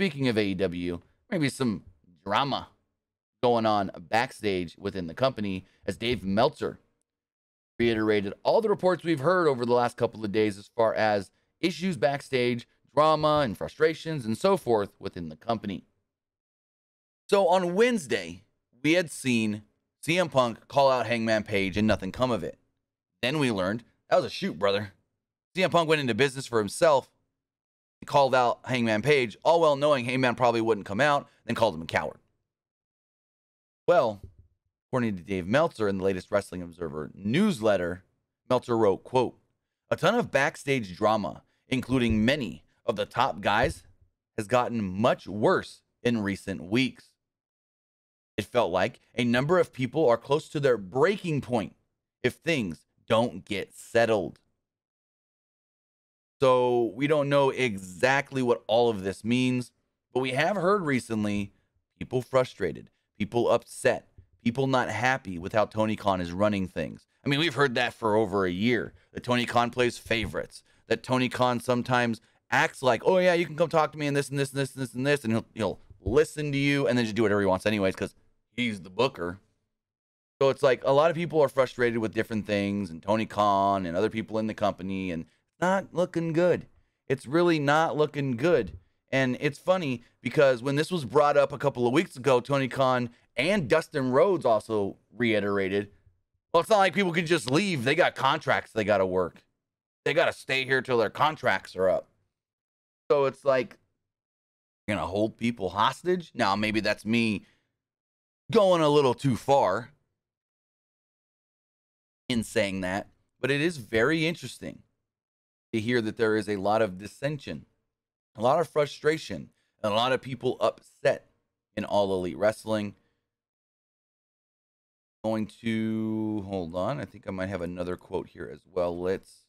speaking of AEW, maybe some drama going on backstage within the company as Dave Meltzer reiterated all the reports we've heard over the last couple of days as far as issues backstage, drama and frustrations and so forth within the company. So on Wednesday, we had seen CM Punk call out Hangman Page and nothing come of it. Then we learned that was a shoot, brother. CM Punk went into business for himself. Called out Hangman Page, all well knowing Hangman probably wouldn't come out, then called him a coward. Well, according to Dave Meltzer in the latest Wrestling Observer newsletter, Meltzer wrote, quote, a ton of backstage drama, including many of the top guys, has gotten much worse in recent weeks. It felt like a number of people are close to their breaking point if things don't get settled. So we don't know exactly what all of this means, but we have heard recently people frustrated, people upset, people not happy with how Tony Khan is running things. I mean, we've heard that for over a year. That Tony Khan plays favorites. That Tony Khan sometimes acts like, "Oh yeah, you can come talk to me and this and this and this and this and this," and he'll he'll listen to you and then just do whatever he wants anyways because he's the booker. So it's like a lot of people are frustrated with different things, and Tony Khan and other people in the company, and not looking good. It's really not looking good. And it's funny because when this was brought up a couple of weeks ago, Tony Khan and Dustin Rhodes also reiterated, well, it's not like people can just leave. They got contracts they got to work. They got to stay here till their contracts are up. So it's like, you're going to hold people hostage? Now, maybe that's me going a little too far in saying that, but it is very interesting to hear that there is a lot of dissension, a lot of frustration, and a lot of people upset in all elite wrestling. Going to hold on. I think I might have another quote here as well. Let's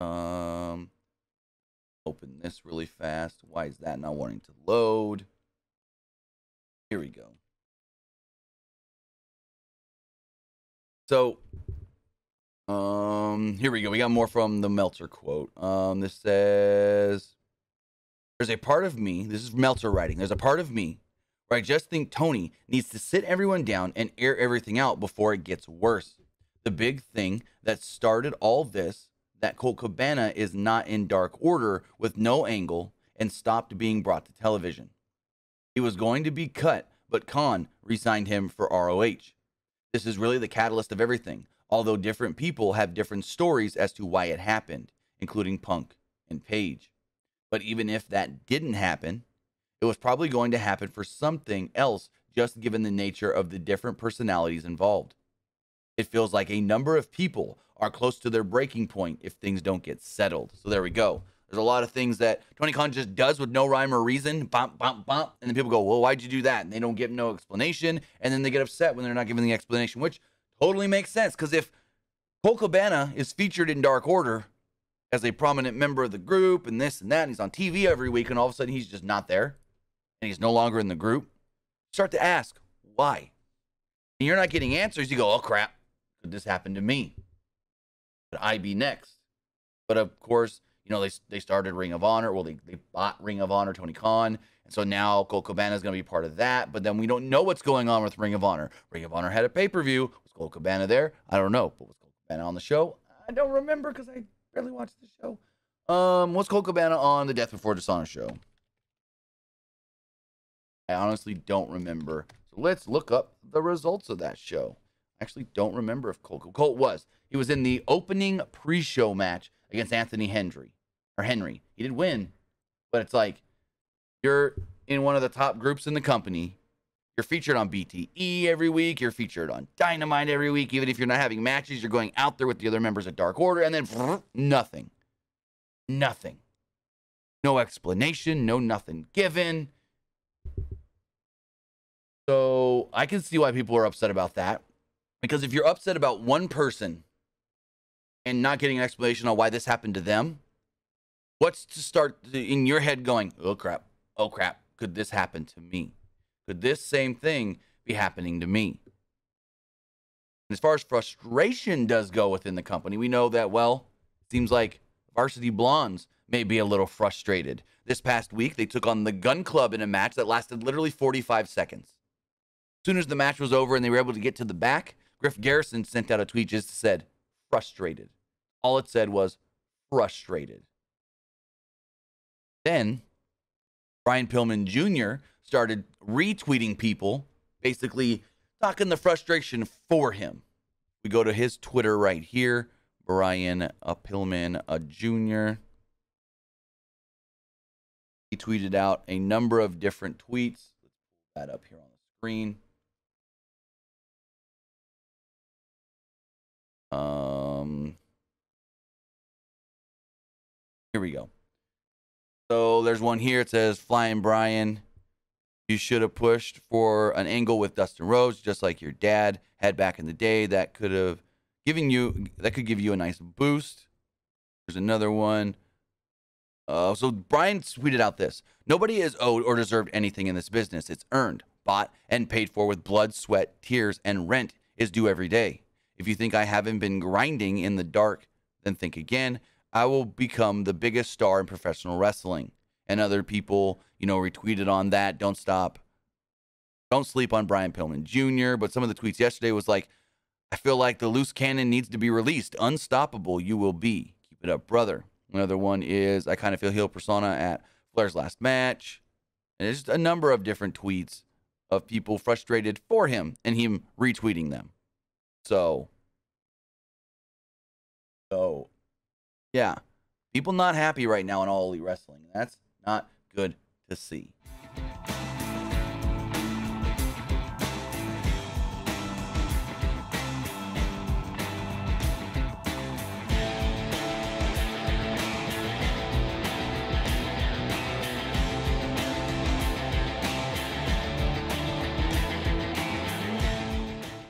um open this really fast. Why is that not wanting to load? Here we go. So um, here we go. We got more from the Meltzer quote. Um, this says, "There's a part of me. This is Meltzer writing. There's a part of me where I just think Tony needs to sit everyone down and air everything out before it gets worse. The big thing that started all this, that Colt Cabana is not in Dark Order with no angle and stopped being brought to television. He was going to be cut, but Khan resigned him for ROH. This is really the catalyst of everything." Although different people have different stories as to why it happened, including Punk and Page. But even if that didn't happen, it was probably going to happen for something else, just given the nature of the different personalities involved. It feels like a number of people are close to their breaking point if things don't get settled. So there we go. There's a lot of things that Tony Khan just does with no rhyme or reason, bump, bump, bump. And then people go, well, why'd you do that? And they don't give no explanation. And then they get upset when they're not given the explanation, which totally makes sense because if Colt Cabana is featured in Dark Order as a prominent member of the group and this and that, and he's on TV every week, and all of a sudden he's just not there and he's no longer in the group, start to ask why. And you're not getting answers. You go, oh crap, could this happen to me? Could I be next? But of course, you know, they, they started Ring of Honor. Well, they, they bought Ring of Honor, Tony Khan. And so now Colt Cabana is going to be part of that. But then we don't know what's going on with Ring of Honor. Ring of Honor had a pay per view. Was Colt Cabana there? I don't know. But was Colt Cabana on the show? I don't remember because I barely watched the show. Um, was Colt Cabana on the Death Before Dishonor show? I honestly don't remember. So let's look up the results of that show. I actually don't remember if Colt Colt was. He was in the opening pre-show match against Anthony Henry or Henry. He did win, but it's like you're in one of the top groups in the company. You're featured on BTE every week. You're featured on Dynamite every week. Even if you're not having matches, you're going out there with the other members of Dark Order, and then nothing. Nothing. No explanation, no nothing given. So I can see why people are upset about that. Because if you're upset about one person and not getting an explanation on why this happened to them, what's to start in your head going, oh crap, oh crap, could this happen to me? Could this same thing be happening to me? As far as frustration does go within the company, we know that, well, it seems like Varsity Blondes may be a little frustrated. This past week, they took on the Gunn Club in a match that lasted literally 45 seconds. As soon as the match was over and they were able to get to the back, Griff Garrison sent out a tweet just said, frustrated. All it said was, frustrated. Then Brian Pillman Jr. started retweeting people, basically talking the frustration for him. We go to his Twitter right here, Brian uh, Pillman uh, Jr. He tweeted out a number of different tweets. Let's pull that up here on the screen. Um, here we go. So there's one here. It says, Flying Brian, you should have pushed for an angle with Dustin Rhodes, just like your dad had back in the day. That could have given you, that could give you a nice boost. There's another one. Uh, so Brian tweeted out this Nobody is owed or deserved anything in this business. It's earned, bought, and paid for with blood, sweat, tears, and rent is due every day. If you think I haven't been grinding in the dark, then think again. I will become the biggest star in professional wrestling. And other people, you know, retweeted on that. Don't stop. Don't sleep on Brian Pillman Jr. But some of the tweets yesterday was like, I feel like the loose cannon needs to be released. Unstoppable, you will be. Keep it up, brother. Another one is I kind of feel heel persona at Flair's last match. And there's a number of different tweets of people frustrated for him and him retweeting them. So yeah, people not happy right now in all elite wrestling. That's not good to see.